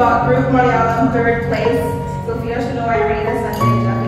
got Ruth Group Malayalam third place, Sophia Shinoy Irina Sandeja.